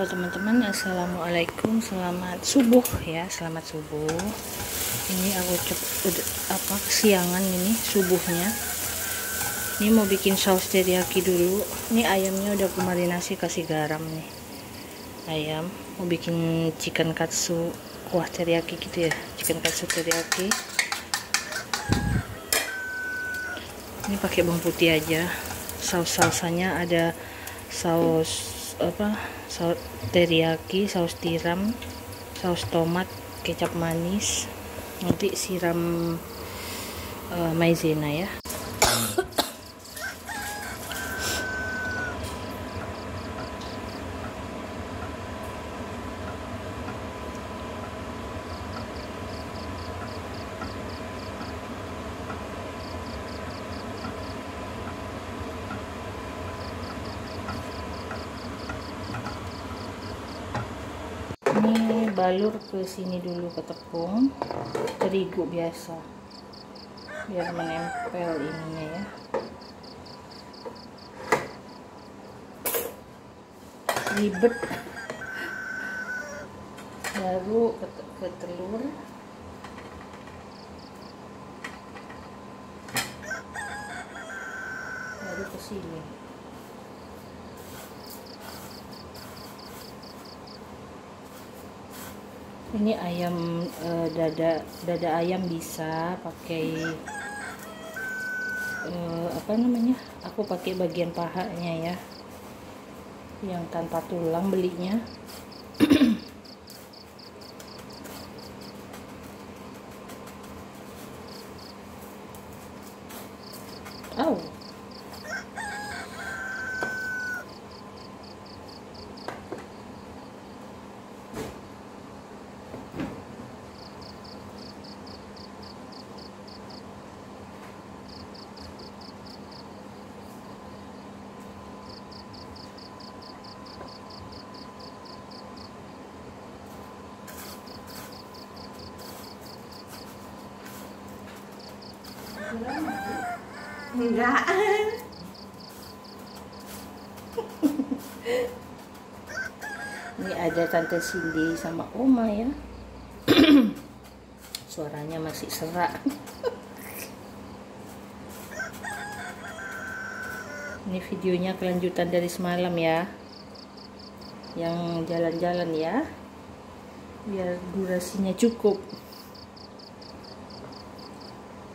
Halo teman-teman, assalamualaikum, selamat subuh ya, selamat subuh. Ini aku cep, apa kesiangan ini subuhnya. Ini mau bikin saus teriyaki dulu. Ini ayamnya udah aku marinasi kasih garam nih. Ayam mau bikin chicken katsu kuah teriyaki gitu ya, chicken katsu teriyaki. Ini pakai bawang putih aja. Saus-sausanya ada saus apa saus teriyaki saus tiram saus tomat kecap manis nanti siram uh, maizena ya ini balur ke sini dulu ke tepung terigu biasa. Biar menempel ininya ya. Ribet. Baru ke, ke telur. Baru ke sini ini ayam uh, dada dada ayam bisa pakai uh, apa namanya? Aku pakai bagian pahanya ya. Yang tanpa tulang belinya. Oh Enggak. Ini ada tante Cindy sama Oma ya. Suaranya masih serak. Ini videonya kelanjutan dari semalam ya. Yang jalan-jalan ya. Biar durasinya cukup.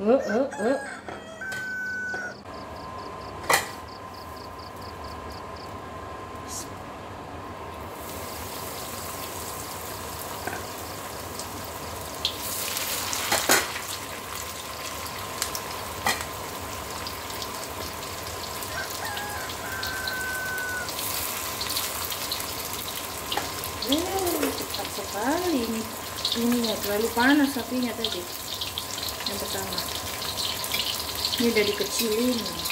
Uh, uh, uh. Oh, cepat sekali ini. Ini ya terlalu panas apinya tadi. Yang pertama. Ini udah dikecilin.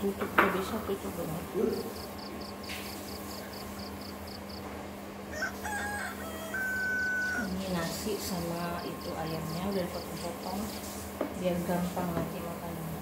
Ditutup gak bisa tutup banget. Ini nasi sama itu ayamnya udah dipotong-potong biar gampang nanti makannya.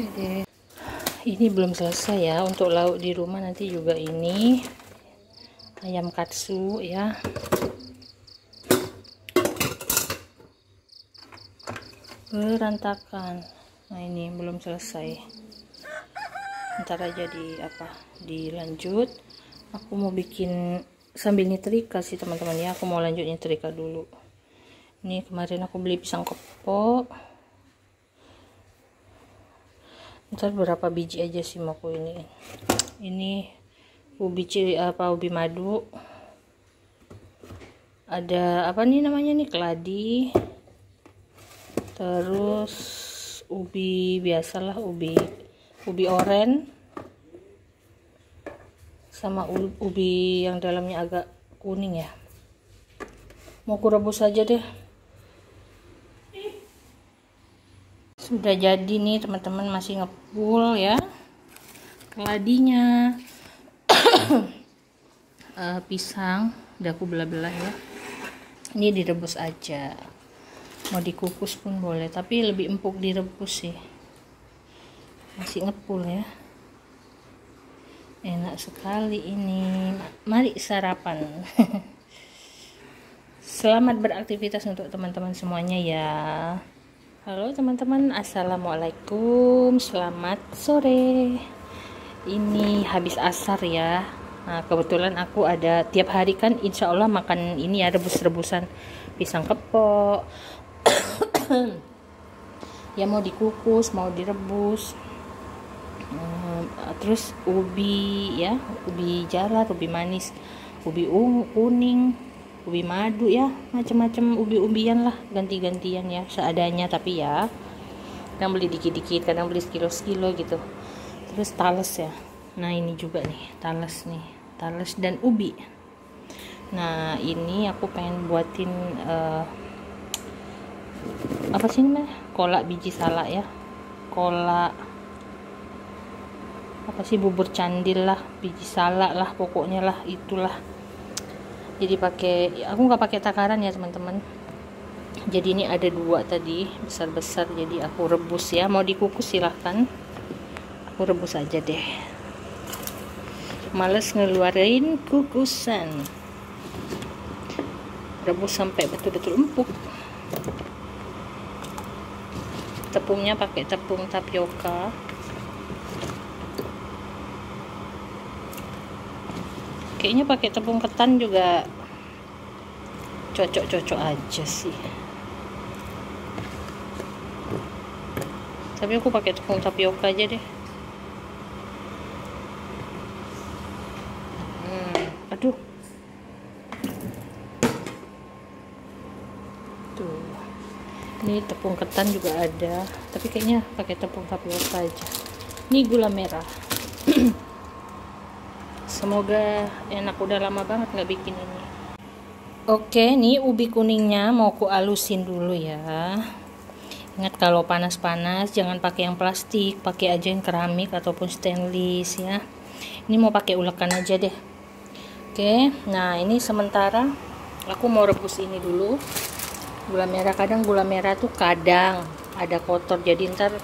Oke. Ini belum selesai ya untuk lauk di rumah nanti juga ini ayam katsu ya. Berantakan. Nah ini belum selesai. Ntar aja di apa dilanjut. Aku mau bikin sambil nyetrika sih teman-teman ya aku mau lanjut nyetrika dulu ini kemarin aku beli pisang kepok ntar berapa biji aja sih mau ini? Ini ubi ciri apa ubi madu. Ada apa nih namanya nih? Keladi. Terus ubi biasalah ubi ubi oren. Sama ubi yang dalamnya agak kuning ya. Mau aku rebus aja deh sudah jadi nih teman-teman masih ngepul ya keladinya. Uh, pisang udah aku belah-belah ya. Ini direbus aja. Mau dikukus pun boleh tapi lebih empuk direbus sih. Masih ngepul ya. Enak sekali ini. Mari sarapan. Selamat beraktivitas untuk teman-teman semuanya ya Halo teman-teman, Assalamualaikum. Selamat sore. Ini habis asar ya. Nah kebetulan aku ada Tiap hari kan insya Allah makan ini ya Rebus-rebusan pisang kepok. Ya mau dikukus, mau direbus. Hmm, Terus ubi ya Ubi jalar, ubi manis Ubi kuning ubi madu ya macam-macam ubi-ubian lah ganti-gantian ya seadanya. Tapi ya kadang beli dikit-dikit kadang beli sekilo-sekilo gitu. Terus talas ya. Nah ini juga nih talas nih talas dan ubi. Nah ini aku pengen buatin uh, apa sih ini kolak biji salak ya. Kolak apa sih bubur candil lah biji salak lah pokoknya lah itulah jadi pakai aku nggak pakai takaran ya teman-teman. Jadi ini ada dua tadi besar-besar. Jadi aku rebus ya. Mau dikukus silahkan. Aku rebus aja deh. Males ngeluarin kukusan. Rebus sampai betul-betul empuk. Tepungnya pakai tepung tapioka kayaknya pakai tepung ketan juga cocok-cocok aja sih. Tapi aku pakai tepung tapioka aja deh. Hmm, aduh. Tuh. Ini tepung ketan juga ada tapi kayaknya pakai tepung tapioka aja. Ini gula merah semoga enak udah lama banget nggak bikin ini. Oke nih ubi kuningnya mau ku alusin dulu ya. Ingat kalau panas-panas jangan pakai yang plastik pakai aja yang keramik ataupun stainless ya. Ini mau pakai ulekan aja deh. Oke nah ini sementara aku mau rebus ini dulu. Gula merah kadang gula merah tuh kadang ada kotor jadi ntar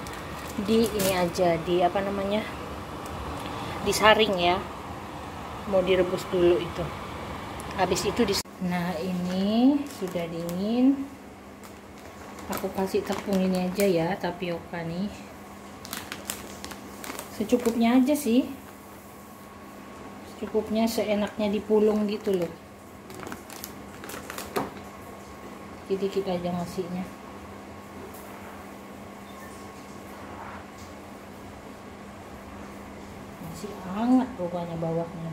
di ini aja di apa namanya disaring ya mau direbus dulu itu. Habis itu di nah ini sudah dingin. Aku kasih tepung ini aja ya tapioka nih. Secukupnya aja sih. Secukupnya seenaknya dipulung gitu loh. Jadi kita aja ngasihnya. Masih hangat pokoknya bawahnya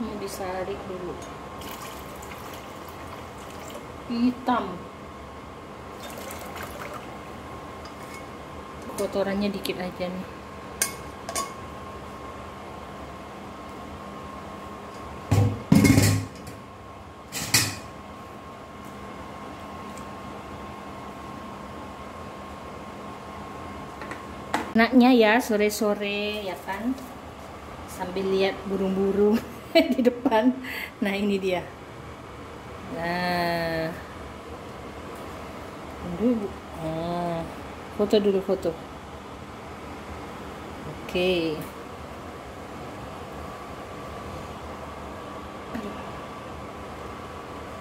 mau disaring dulu. Hitam. Kotorannya dikit aja nih. Naknya ya sore-sore ya kan? Sambil lihat burung-burung di depan. Nah ini dia. Nah. Dulu ah, foto dulu foto. Oke.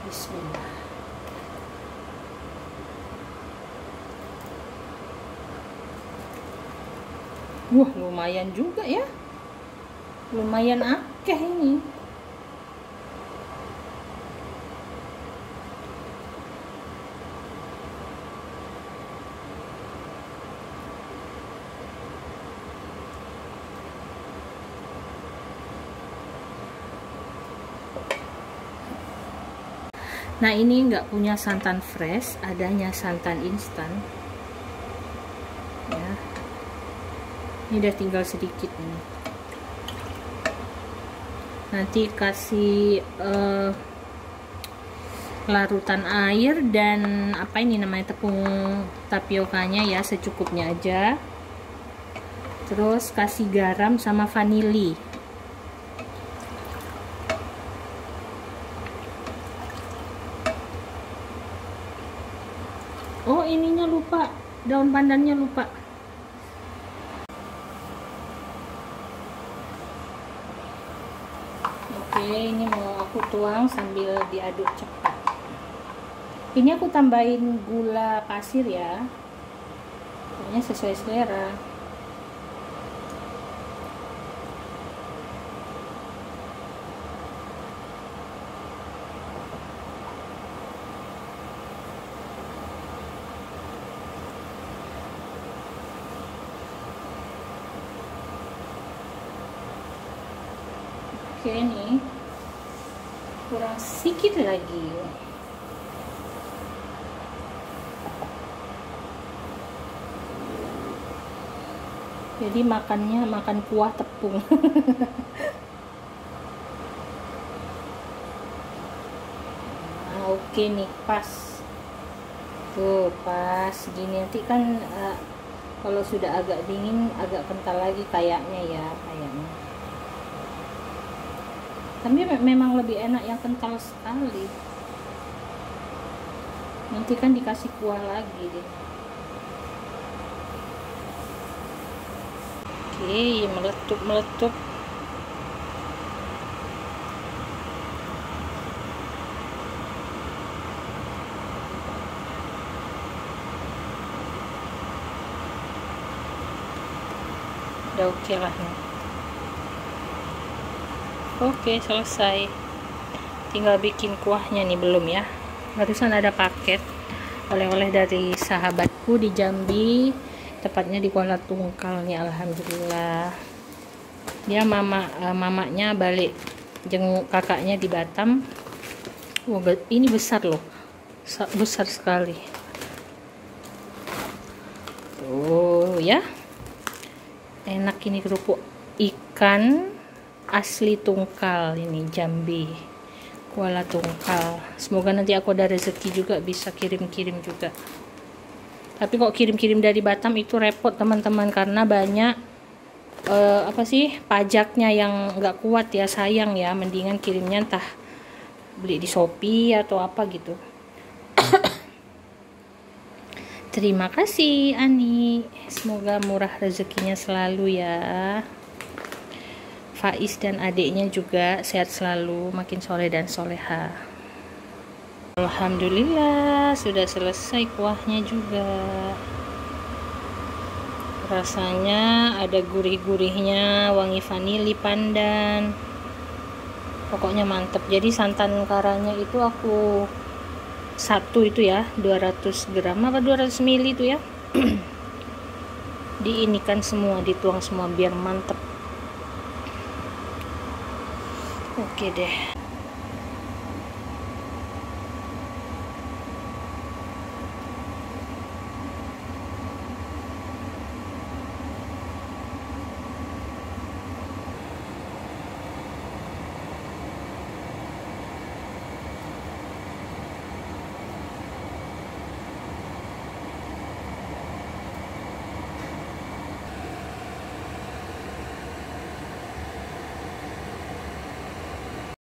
Bismillah. Wah lumayan juga ya. Lumayan akeh ini Nah ini nggak punya santan fresh, adanya santan instan. Ya, ini udah tinggal sedikit nih. Nanti kasih uh, larutan air dan apa ini namanya tepung tapiokanya ya secukupnya aja. Terus kasih garam sama vanili. oh ininya lupa daun pandannya lupa oke ini mau aku tuang sambil diaduk cepat. Ini aku tambahin gula pasir ya. Pokoknya sesuai selera. Oke nih kurang sedikit lagi. Jadi makannya makan kuah tepung. Nah, oke nih pas. Tuh pas. Gini nanti kan uh, kalau sudah agak dingin agak kental lagi kayaknya ya kayaknya tapi memang lebih enak yang kental sekali. Nanti kan dikasih kuah lagi deh. Oke meletup meletup. Udah oke okay lah. nih Oke selesai. Tinggal bikin kuahnya nih belum ya? Barusan ada paket oleh-oleh dari sahabatku di Jambi. Tepatnya di Kuala Tungkal nih Alhamdulillah. Dia mama uh, mamanya balik jenguk kakaknya di Batam. Oh, ini besar loh. Besar sekali. Oh ya. Enak ini kerupuk ikan asli Tungkal ini Jambi Kuala Tungkal. Semoga nanti aku ada rezeki juga bisa kirim-kirim juga. Tapi kok kirim-kirim dari Batam itu repot teman-teman karena banyak uh, apa sih pajaknya yang nggak kuat ya sayang ya. Mendingan kirimnya entah beli di Shopee atau apa gitu. Terima kasih Ani. Semoga murah rezekinya selalu ya Faiz dan adiknya juga sehat selalu, makin soleh dan soleha. Alhamdulillah sudah selesai kuahnya juga. Rasanya ada gurih-gurihnya, wangi vanili pandan. Pokoknya mantep. Jadi santan karanya itu aku satu itu ya 200 gram apa 200 ml itu ya diinikan semua dituang semua biar mantep oke deh